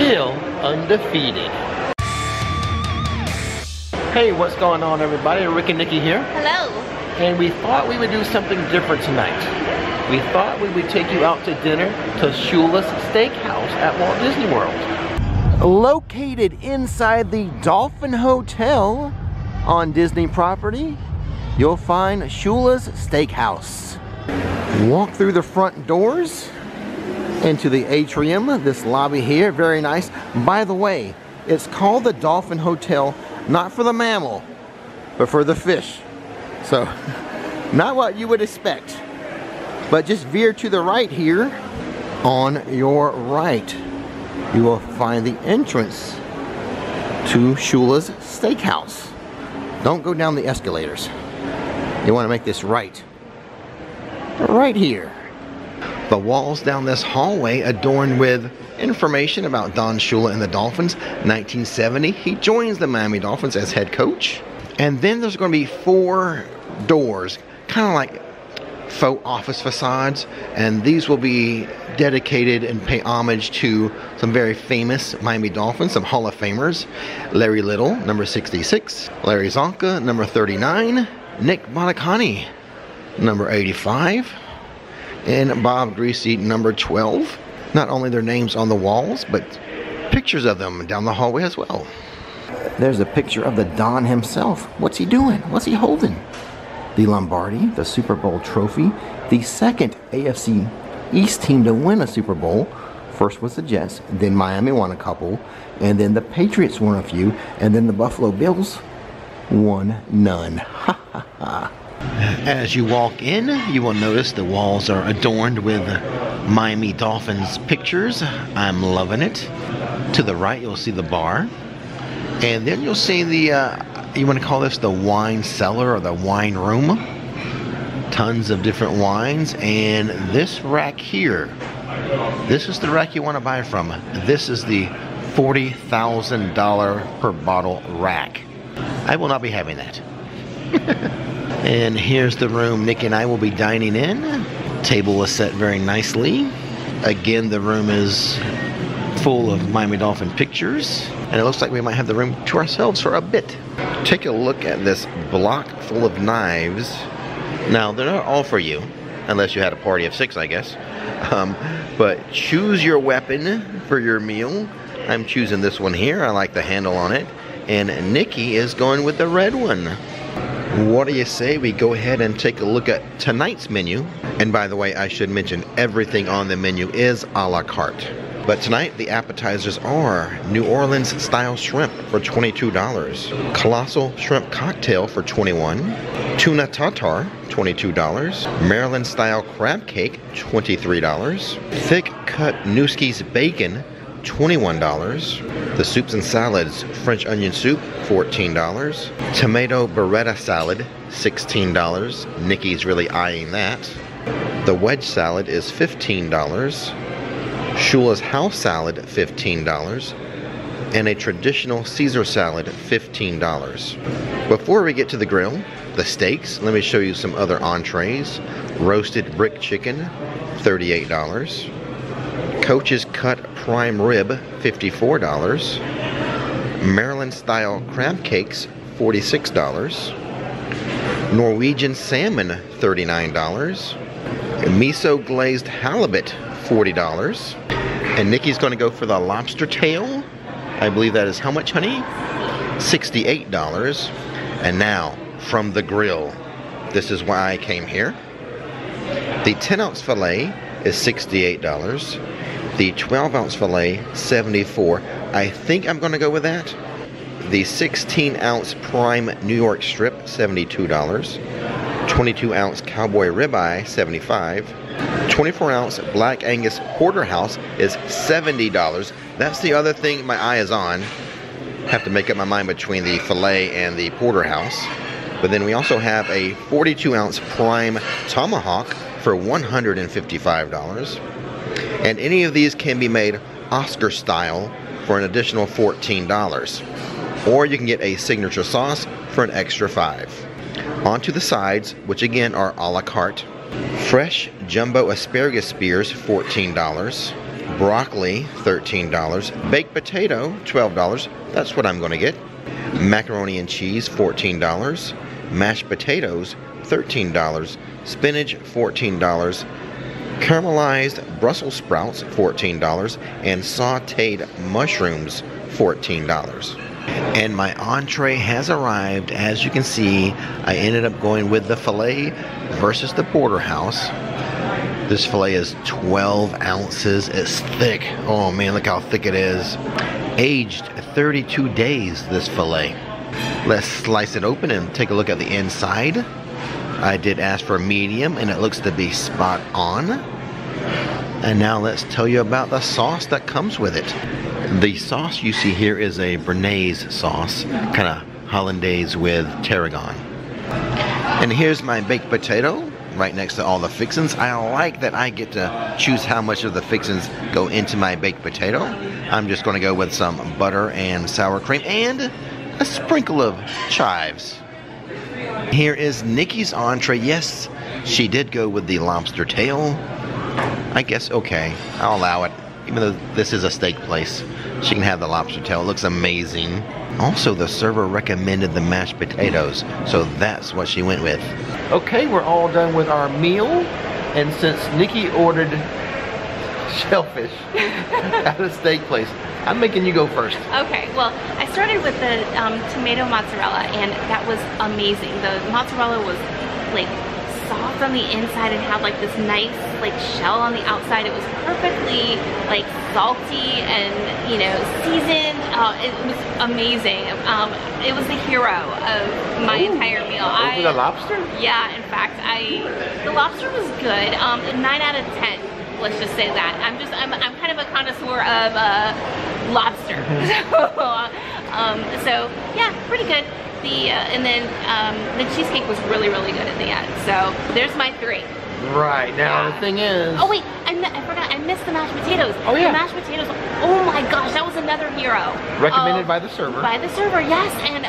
still undefeated. Hey, what's going on everybody? Rick and Nikki here. Hello. And we thought we would do something different tonight. We thought we would take you out to dinner to Shula's Steakhouse at Walt Disney World. Located inside the Dolphin Hotel on Disney property, you'll find Shula's Steakhouse. Walk through the front doors into the atrium, this lobby here, very nice. By the way, it's called the Dolphin Hotel, not for the mammal, but for the fish. So, not what you would expect. But just veer to the right here. On your right, you will find the entrance to Shula's Steakhouse. Don't go down the escalators. You want to make this right. Right here. The walls down this hallway adorned with information about Don Shula and the Dolphins. 1970, he joins the Miami Dolphins as head coach. And then there's going to be four doors, kind of like faux office facades, and these will be dedicated and pay homage to some very famous Miami Dolphins, some Hall of Famers. Larry Little, number 66, Larry Csonka, number 39, Nick Buoniconti, number 85, and Bob Griese, number 12. Not only their names on the walls, but pictures of them down the hallway as well. There's a picture of the Don himself. What's he doing? What's he holding? The Lombardi, the Super Bowl trophy, the second AFC East team to win a Super Bowl. First was the Jets, then Miami won a couple, and then the Patriots won a few, and then the Buffalo Bills won none. As you walk in, you will notice the walls are adorned with Miami Dolphins pictures. I'm loving it. To the right, you'll see the bar. And then you'll see the, uh, you want to call this the wine cellar or the wine room. Tons of different wines. And this rack here, this is the rack you want to buy from. This is the $40,000 per bottle rack. I will not be having that. and here's the room Nick and I will be dining in. Table is set very nicely. Again, the room is full of Miami Dolphin pictures. And it looks like we might have the room to ourselves for a bit. Take a look at this block full of knives. Now, they're not all for you, unless you had a party of six, I guess. Um, but choose your weapon for your meal. I'm choosing this one here. I like the handle on it. And Nikki is going with the red one. What do you say we go ahead and take a look at tonight's menu? And by the way, I should mention everything on the menu is a la carte. But tonight, the appetizers are New Orleans style shrimp for $22, colossal shrimp cocktail for 21, tuna tartar, $22, Maryland style crab cake, $23, thick cut Nueske's bacon, $21. The soups and salads, French onion soup, $14. Tomato burrata salad, $16. Nikki's really eyeing that. The wedge salad is $15. Shula's house salad, $15. And a traditional Caesar salad, $15. Before we get to the grill, the steaks, let me show you some other entrees. Roasted brick chicken, $38. Coach's cut prime rib, $54. Maryland style crab cakes, $46. Norwegian salmon, $39. Miso glazed halibut, $40. And Nikki's going to go for the lobster tail. I believe that is how much, honey? $68. And now, from the grill, this is why I came here. The 10 ounce filet is $68. The 12 ounce filet, 74. I think I'm going to go with that. The 16 ounce prime New York strip, $72. 22 ounce cowboy ribeye, 75. 24 ounce black Angus porterhouse is $70. That's the other thing my eye is on. Have to make up my mind between the filet and the porterhouse. But then we also have a 42 ounce prime tomahawk for $155. And any of these can be made Oscar style for an additional $14. Or you can get a signature sauce for an extra 5 Onto the sides, which again are a la carte. Fresh jumbo asparagus spears, $14. Broccoli, $13. Baked potato, $12. That's what I'm going to get. Macaroni and cheese, $14. Mashed potatoes, $13. Spinach, $14. Caramelized Brussels sprouts, $14. And sauteed mushrooms, $14. And my entree has arrived. As you can see, I ended up going with the filet versus the porterhouse. This filet is 12 ounces. It's thick. Oh man, look how thick it is. Aged 32 days, this filet. Let's slice it open and take a look at the inside. I did ask for medium and it looks to be spot on. And now let's tell you about the sauce that comes with it. The sauce you see here is a Béarnaise sauce, kind of hollandaise with tarragon. And here's my baked potato right next to all the fixins. I like that I get to choose how much of the fixins go into my baked potato. I'm just going to go with some butter and sour cream and a sprinkle of chives. Here is Nikki's entree. Yes, she did go with the lobster tail. I guess okay, I'll allow it. Even though this is a steak place, she can have the lobster tail. It looks amazing. Also, the server recommended the mashed potatoes, so that's what she went with. Okay, we're all done with our meal, and since Nikki ordered shellfish at a steak place, I'm making you go first. Okay, well, I started with the um, tomato mozzarella, and that was amazing. The mozzarella was like soft on the inside and had like this nice like shell on the outside. It was perfectly like salty and you know seasoned. Uh, it was amazing. Um, it was the hero of my Ooh, entire meal. Over I, the lobster? Yeah, in fact, I the lobster was good. Um, nine out of ten. Let's just say that. I'm just I'm I'm kind of a connoisseur of uh, lobster. So, um, so yeah, pretty good the, uh, and then um, the cheesecake was really, really good at the end. So there's my three. Right, now yeah. the thing is... Oh wait, I, I, forgot, I missed the mashed potatoes. Oh yeah. The mashed potatoes, oh my gosh, that was another hero. Recommended uh, by the server. By the server, yes, and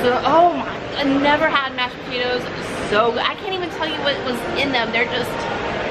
so, oh my, I never had mashed potatoes so good. I can't even tell you what was in them. They're just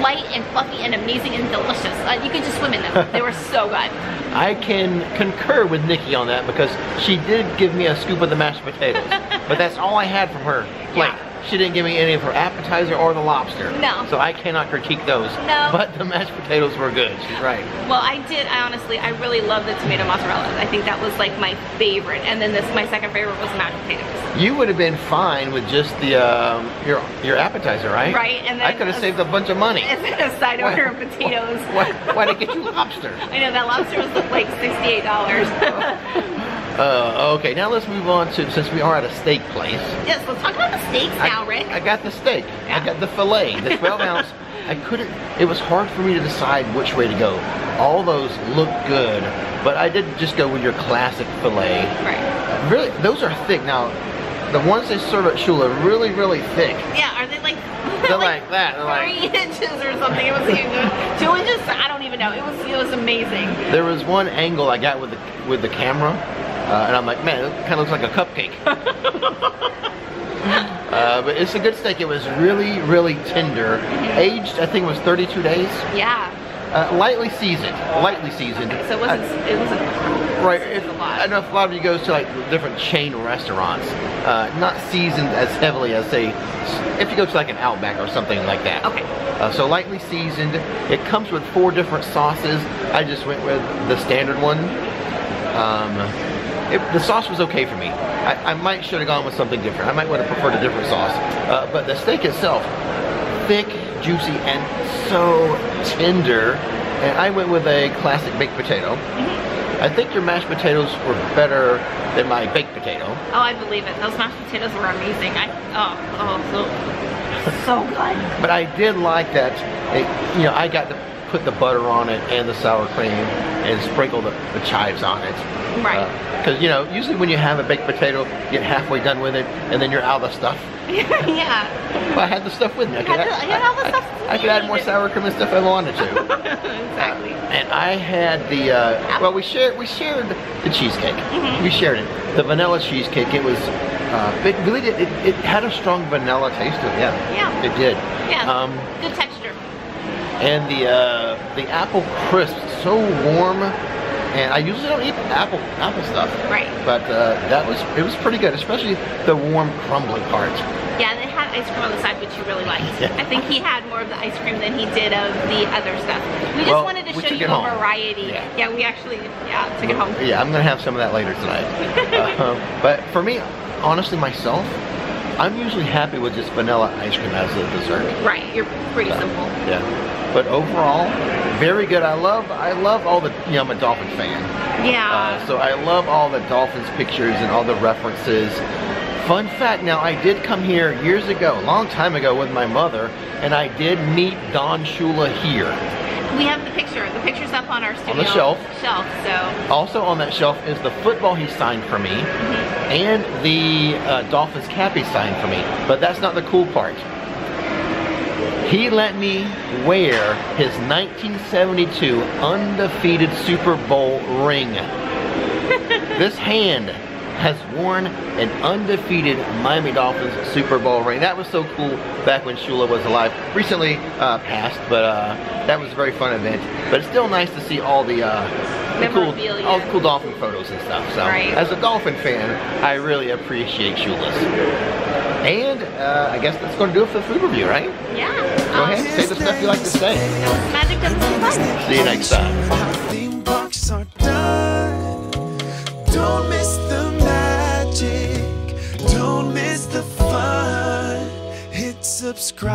light and fluffy and amazing and delicious. Uh, you could just swim in them. they were so good. I can concur with Nikki on that because she did give me a scoop of the mashed potatoes. but that's all I had from her plate. Yeah. She didn't give me any of her appetizer or the lobster. No. So I cannot critique those. No. But the mashed potatoes were good. She's right. Well, I did. I honestly, I really love the tomato mozzarella. I think that was like my favorite. And then this, my second favorite was the mashed potatoes. You would have been fine with just the um, your your appetizer, right? Right. And then I could have saved a bunch of money. And then a side why, order of potatoes. Why, why, why did get you lobster? I know that lobster was like sixty-eight dollars. Uh, okay, now let's move on to, since we are at a steak place. Yes, let's talk about the steaks now, I, Rick. I got the steak. Yeah. I got the filet, the 12 ounce. I couldn't, it was hard for me to decide which way to go. All those look good, but I did just go with your classic filet. Right. Really, those are thick. Now, the ones they serve at Shula are really, really thick. Yeah, are they like they're like, like that. They're three like, inches or something. It was two inches. I don't even know. It was it was amazing. There was one angle I got with the with the camera uh, and I'm like, man, it kind of looks like a cupcake. uh, but it's a good steak. It was really, really tender. Aged, I think it was 32 days. Yeah. Uh, lightly seasoned. Lightly seasoned. Okay, so it wasn't, uh, it wasn't right. It, I know a lot of you goes to like different chain restaurants, uh, not seasoned as heavily as say, if you go to like an Outback or something like that. Okay. Uh, so lightly seasoned. It comes with four different sauces. I just went with the standard one. Um, it, the sauce was okay for me. I, I might should have gone with something different. I might would have preferred a different sauce. Uh, but the steak itself, thick, juicy, and so tender. And I went with a classic baked potato. Mm-hmm. I think your mashed potatoes were better than my baked potato. Oh, I believe it. Those mashed potatoes were amazing. I oh oh so so good. but I did like that. It, you know, I got to put the butter on it and the sour cream and sprinkle the, the chives on it. Right. Because, uh, you know, usually when you have a baked potato, you get halfway done with it and then you're out of the stuff. yeah. Well, I had the stuff with me. I could, add, I, I, I, could add more sour cream and stuff if I wanted to. exactly. Uh, and I had the, uh, well, we shared, we shared the cheesecake. Mm -hmm. We shared it. The vanilla cheesecake, it was, uh, it really did, it, it had a strong vanilla taste to it, yeah. Yeah. It did. Yeah. Um, Good texture and the uh, the apple crisp so warm, and I usually don't eat apple apple stuff. Right. But uh, that was it was pretty good, especially the warm crumbly part. Yeah, and it had ice cream on the side, which you really liked. Yeah. I think he had more of the ice cream than he did of the other stuff. We just Well, wanted to show you a home. variety. Yeah. we actually, yeah, took it home. Yeah, I'm gonna have some of that later tonight. um, but for me, honestly, myself, I'm usually happy with just vanilla ice cream as a dessert. Right, you're pretty So, simple. Yeah. But overall, very good. I love I love all the you know I'm a Dolphin fan. Yeah. Uh, so I love all the Dolphins pictures and all the references. Fun fact, now I did come here years ago, a long time ago with my mother, and I did meet Don Shula here. we have the picture. The picture's up on our studio on the shelf. Shelf. So Also on that shelf is the football he signed for me and the uh, Dolphins cap he signed for me. But that's not the cool part. He let me wear his 1972 undefeated Super Bowl ring. this hand has worn an undefeated Miami Dolphins Super Bowl ring. That was so cool back when Shula was alive. Recently uh, passed, but uh, that was a very fun event. But it's still nice to see all the, uh, the cool, all the cool Dolphin photos and stuff. So, Right. as a Dolphin fan, I really appreciate Shula's. And uh, I guess that's going to do it for the food review, right? yeah. Go ahead, say the stuff you like to say. Magic doesn't fun. See you next time. Theme parks are done. Don't miss the magic. Don't miss the fun. Hit subscribe.